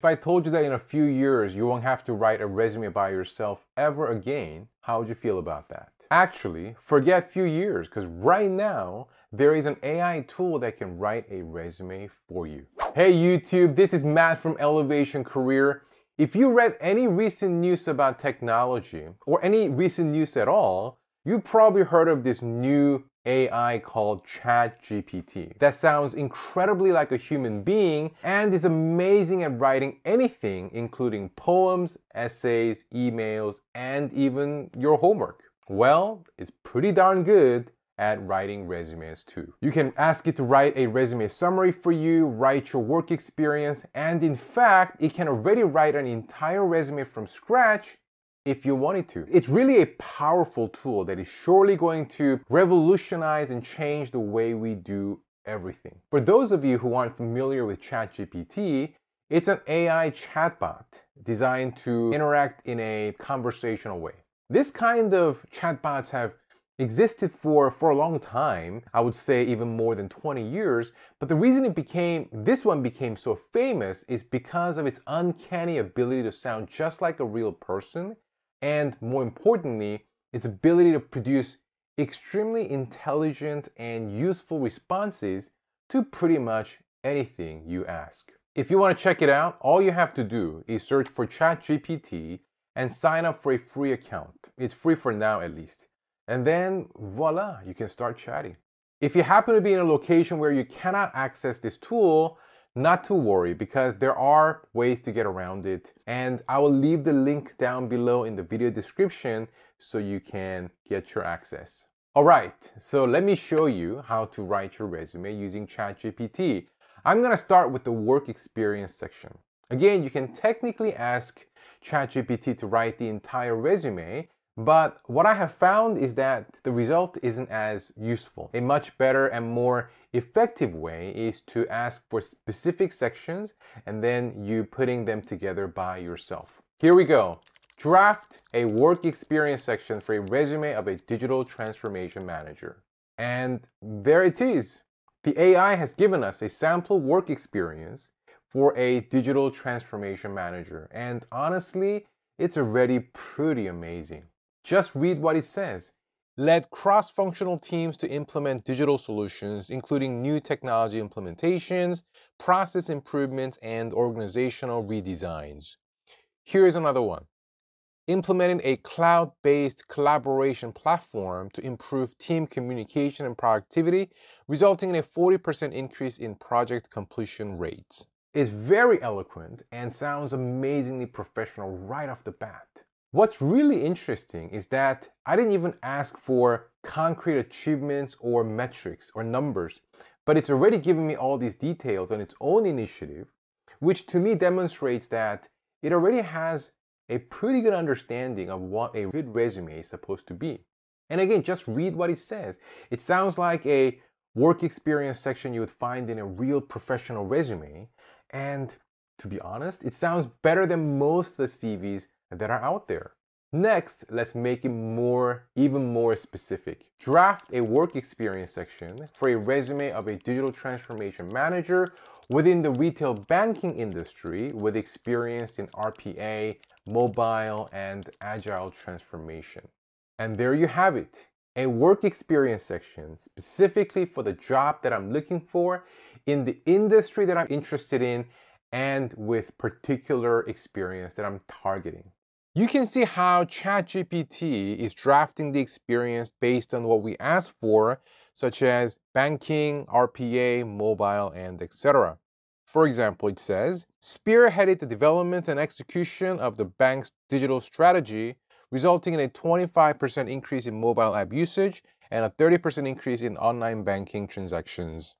If I told you that in a few years you won't have to write a resume by yourself ever again, how would you feel about that? Actually, forget few years because right now there is an AI tool that can write a resume for you. Hey YouTube, this is Matt from Elevation Career. If you read any recent news about technology or any recent news at all, you probably heard of this new AI called ChatGPT that sounds incredibly like a human being and is amazing at writing anything, including poems, essays, emails, and even your homework. Well, it's pretty darn good at writing resumes too. You can ask it to write a resume summary for you, write your work experience, and in fact, it can already write an entire resume from scratch if you wanted to. It's really a powerful tool that is surely going to revolutionize and change the way we do everything. For those of you who aren't familiar with ChatGPT, it's an AI chatbot designed to interact in a conversational way. This kind of chatbots have existed for for a long time i would say even more than 20 years but the reason it became this one became so famous is because of its uncanny ability to sound just like a real person and more importantly, its ability to produce extremely intelligent and useful responses to pretty much anything you ask. If you want to check it out, all you have to do is search for ChatGPT and sign up for a free account. It's free for now at least. And then voila, you can start chatting. If you happen to be in a location where you cannot access this tool, not to worry because there are ways to get around it and I will leave the link down below in the video description so you can get your access. Alright, so let me show you how to write your resume using ChatGPT. I'm gonna start with the work experience section. Again, you can technically ask ChatGPT to write the entire resume, but what I have found is that the result isn't as useful. A much better and more effective way is to ask for specific sections and then you putting them together by yourself. Here we go. Draft a work experience section for a resume of a digital transformation manager. And there it is. The AI has given us a sample work experience for a digital transformation manager. And honestly, it's already pretty amazing. Just read what it says. Led cross-functional teams to implement digital solutions, including new technology implementations, process improvements, and organizational redesigns. Here is another one. Implementing a cloud-based collaboration platform to improve team communication and productivity, resulting in a 40% increase in project completion rates. It's very eloquent and sounds amazingly professional right off the bat. What's really interesting is that I didn't even ask for concrete achievements or metrics or numbers, but it's already given me all these details on its own initiative, which to me demonstrates that it already has a pretty good understanding of what a good resume is supposed to be. And again, just read what it says. It sounds like a work experience section you would find in a real professional resume. And to be honest, it sounds better than most of the CVs that are out there. Next, let's make it more, even more specific. Draft a work experience section for a resume of a digital transformation manager within the retail banking industry with experience in RPA, mobile, and agile transformation. And there you have it. A work experience section specifically for the job that I'm looking for in the industry that I'm interested in and with particular experience that I'm targeting. You can see how ChatGPT is drafting the experience based on what we asked for, such as banking, RPA, mobile, and etc. For example, it says, spearheaded the development and execution of the bank's digital strategy, resulting in a 25% increase in mobile app usage and a 30% increase in online banking transactions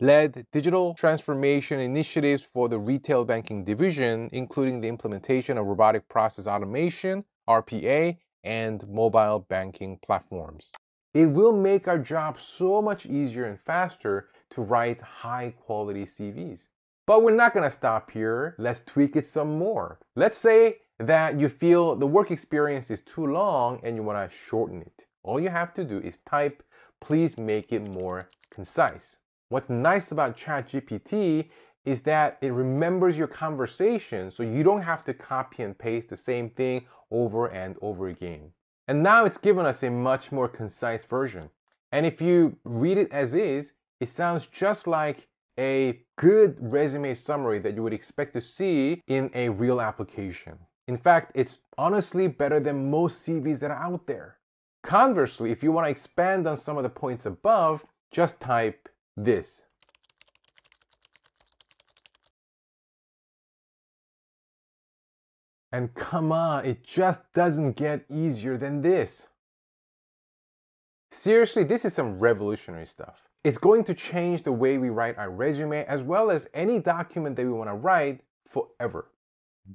led digital transformation initiatives for the retail banking division, including the implementation of robotic process automation, RPA, and mobile banking platforms. It will make our job so much easier and faster to write high quality CVs. But we're not gonna stop here. Let's tweak it some more. Let's say that you feel the work experience is too long and you wanna shorten it. All you have to do is type, please make it more concise. What's nice about ChatGPT is that it remembers your conversation so you don't have to copy and paste the same thing over and over again. And now it's given us a much more concise version. And if you read it as is, it sounds just like a good resume summary that you would expect to see in a real application. In fact, it's honestly better than most CVs that are out there. Conversely, if you want to expand on some of the points above, just type this. And come on, it just doesn't get easier than this. Seriously, this is some revolutionary stuff. It's going to change the way we write our resume as well as any document that we want to write forever.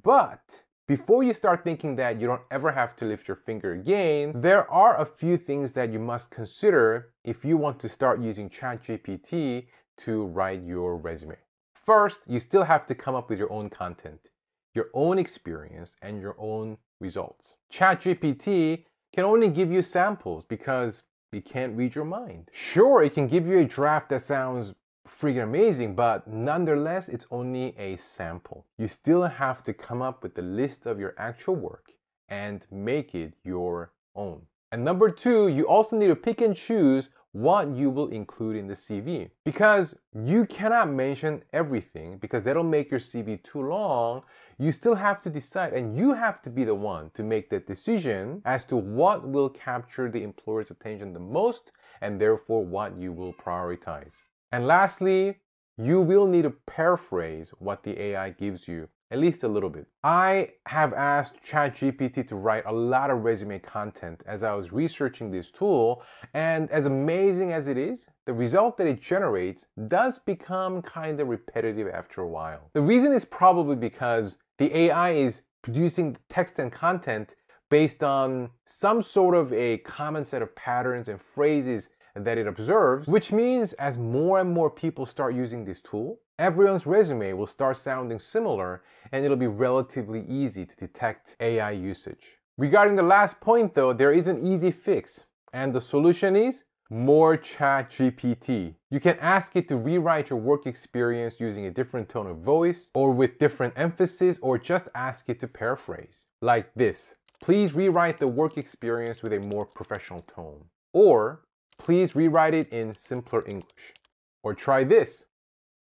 But before you start thinking that you don't ever have to lift your finger again, there are a few things that you must consider if you want to start using ChatGPT to write your resume. First, you still have to come up with your own content, your own experience, and your own results. ChatGPT can only give you samples because it can't read your mind. Sure, it can give you a draft that sounds freaking amazing, but nonetheless, it's only a sample. You still have to come up with the list of your actual work and make it your own. And number two, you also need to pick and choose what you will include in the CV. Because you cannot mention everything because that'll make your CV too long. You still have to decide and you have to be the one to make the decision as to what will capture the employer's attention the most and therefore what you will prioritize. And lastly, you will need to paraphrase what the AI gives you, at least a little bit. I have asked ChatGPT to write a lot of resume content as I was researching this tool, and as amazing as it is, the result that it generates does become kind of repetitive after a while. The reason is probably because the AI is producing text and content based on some sort of a common set of patterns and phrases that it observes, which means as more and more people start using this tool, everyone's resume will start sounding similar and it'll be relatively easy to detect AI usage. Regarding the last point though, there is an easy fix and the solution is more ChatGPT. You can ask it to rewrite your work experience using a different tone of voice or with different emphasis or just ask it to paraphrase. Like this, please rewrite the work experience with a more professional tone. Or please rewrite it in simpler English. Or try this,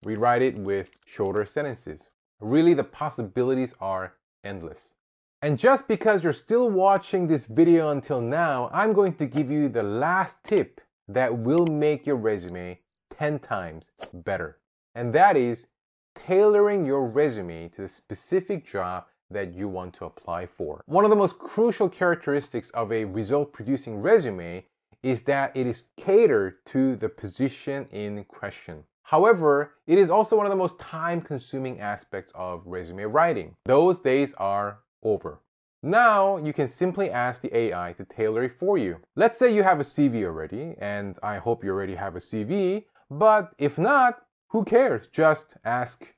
rewrite it with shorter sentences. Really, the possibilities are endless. And just because you're still watching this video until now, I'm going to give you the last tip that will make your resume 10 times better. And that is tailoring your resume to the specific job that you want to apply for. One of the most crucial characteristics of a result producing resume is that it is catered to the position in question. However, it is also one of the most time consuming aspects of resume writing. Those days are over. Now you can simply ask the AI to tailor it for you. Let's say you have a CV already, and I hope you already have a CV, but if not, who cares? Just ask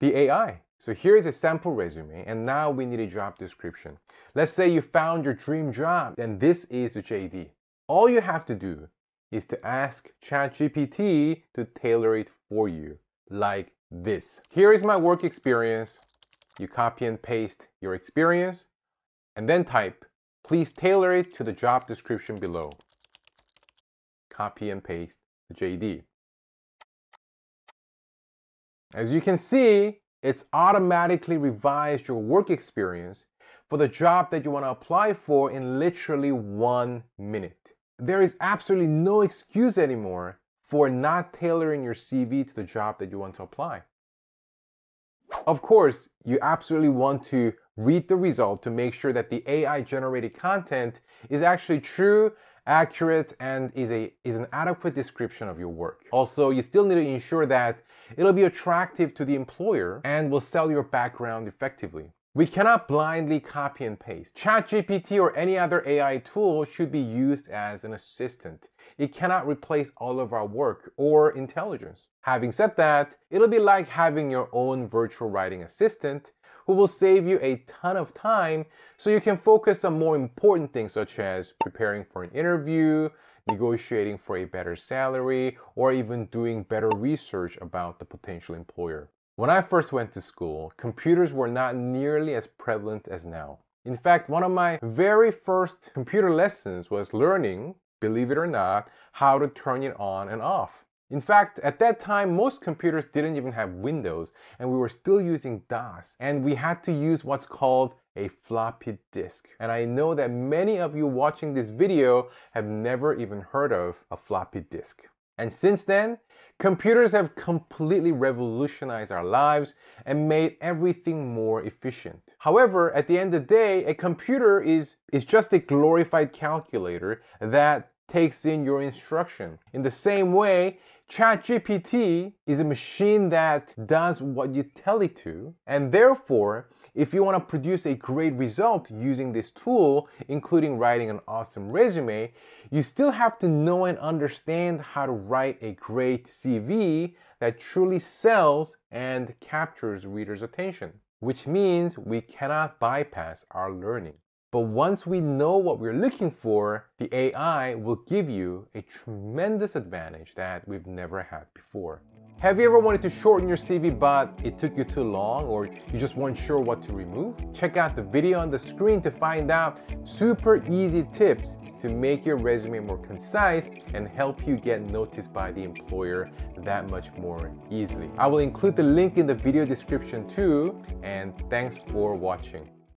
the AI. So here is a sample resume, and now we need a job description. Let's say you found your dream job, and this is a JD. All you have to do is to ask ChatGPT to tailor it for you, like this. Here is my work experience. You copy and paste your experience, and then type, please tailor it to the job description below. Copy and paste the JD. As you can see, it's automatically revised your work experience for the job that you want to apply for in literally one minute there is absolutely no excuse anymore for not tailoring your CV to the job that you want to apply. Of course, you absolutely want to read the result to make sure that the AI generated content is actually true, accurate, and is, a, is an adequate description of your work. Also, you still need to ensure that it'll be attractive to the employer and will sell your background effectively. We cannot blindly copy and paste. ChatGPT or any other AI tool should be used as an assistant. It cannot replace all of our work or intelligence. Having said that, it'll be like having your own virtual writing assistant who will save you a ton of time so you can focus on more important things such as preparing for an interview, negotiating for a better salary, or even doing better research about the potential employer. When I first went to school, computers were not nearly as prevalent as now. In fact, one of my very first computer lessons was learning, believe it or not, how to turn it on and off. In fact, at that time, most computers didn't even have Windows, and we were still using DOS, and we had to use what's called a floppy disk. And I know that many of you watching this video have never even heard of a floppy disk. And since then, computers have completely revolutionized our lives and made everything more efficient. However, at the end of the day, a computer is, is just a glorified calculator that takes in your instruction. In the same way, ChatGPT is a machine that does what you tell it to, and therefore, if you want to produce a great result using this tool, including writing an awesome resume, you still have to know and understand how to write a great CV that truly sells and captures readers' attention, which means we cannot bypass our learning. But once we know what we're looking for, the AI will give you a tremendous advantage that we've never had before. Have you ever wanted to shorten your CV but it took you too long or you just weren't sure what to remove? Check out the video on the screen to find out super easy tips to make your resume more concise and help you get noticed by the employer that much more easily. I will include the link in the video description too and thanks for watching.